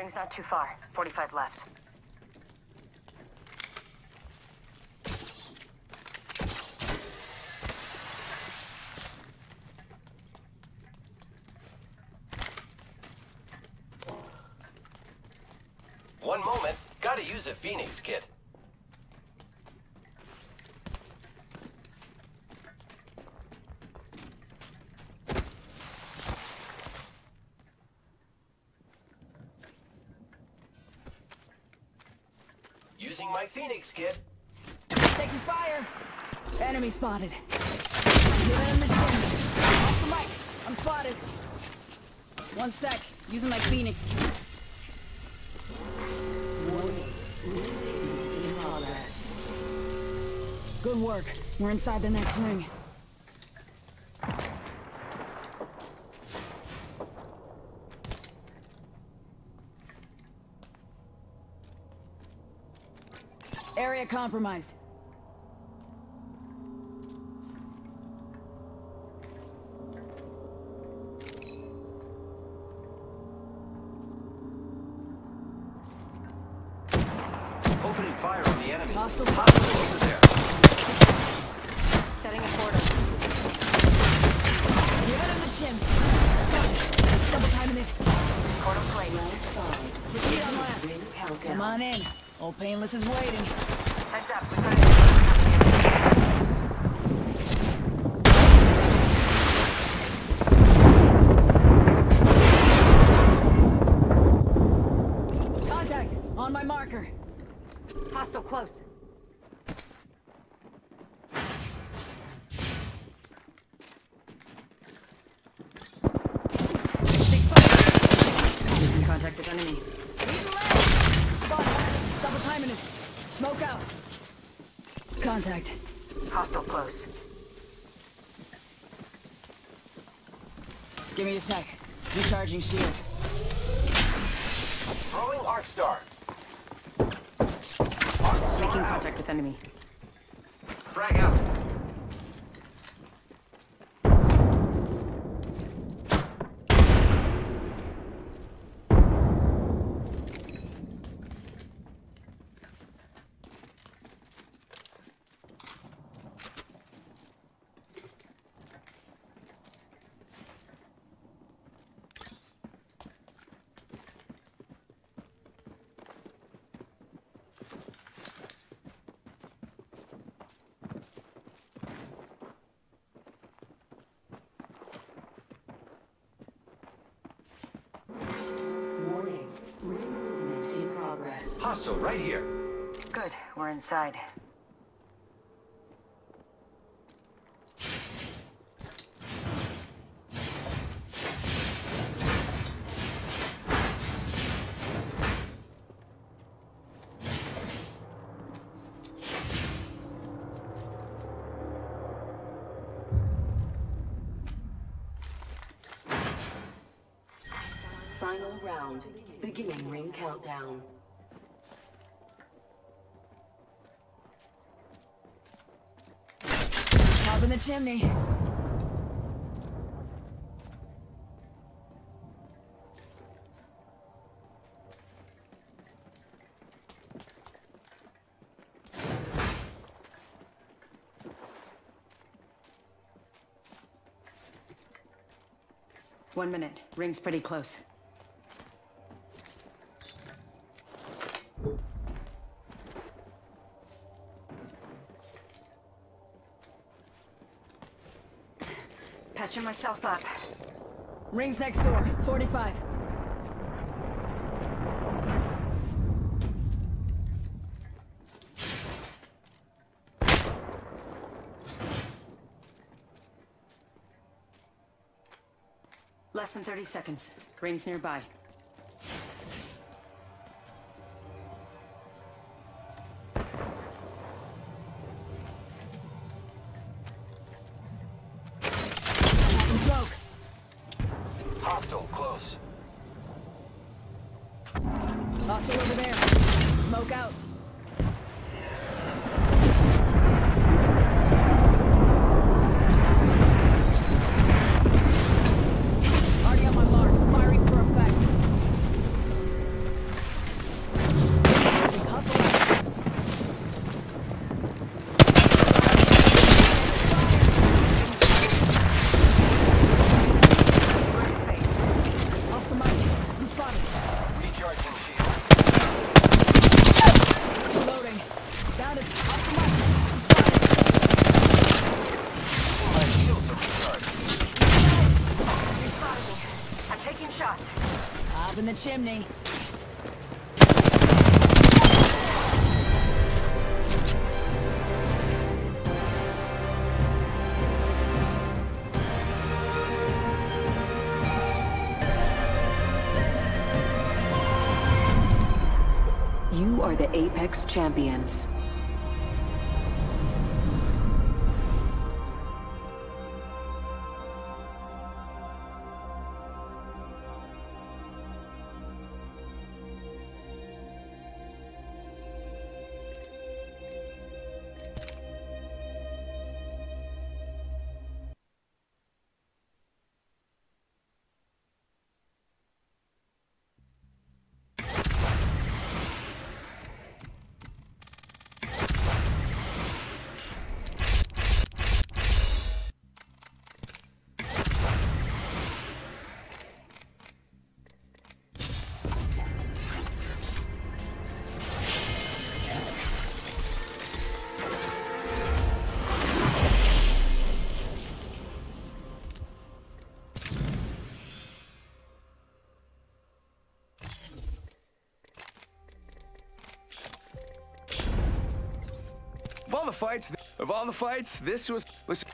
Ring's not too far. 45 left. One moment. Gotta use a Phoenix kit. Using my Phoenix kit. Taking fire. Enemy spotted. Off the mic. I'm spotted. One sec. Using my Phoenix kit. Good work. We're inside the next ring. Area compromised. Opening fire on the enemy. Hostile. Hostile Old Painless is waiting. Heads up. Got. Contact. On my marker. Hostile close. Enemy. Smoke out. Contact. Hostile close. Give me a sec. Recharging shield. Throwing Arc Star. Arc Star Making out. contact with enemy. Frag out. Warning. Ring movement in progress. Hostile right here. Good. We're inside. Final round. Beginning ring countdown. Top in the chimney. One minute. Ring's pretty close. Patching myself up. Rings next door. 45. Less than 30 seconds. Ring's nearby. Hostile over there. Smoke out. In the chimney. You are the Apex Champions. The fights, of all the fights, this was. Listen,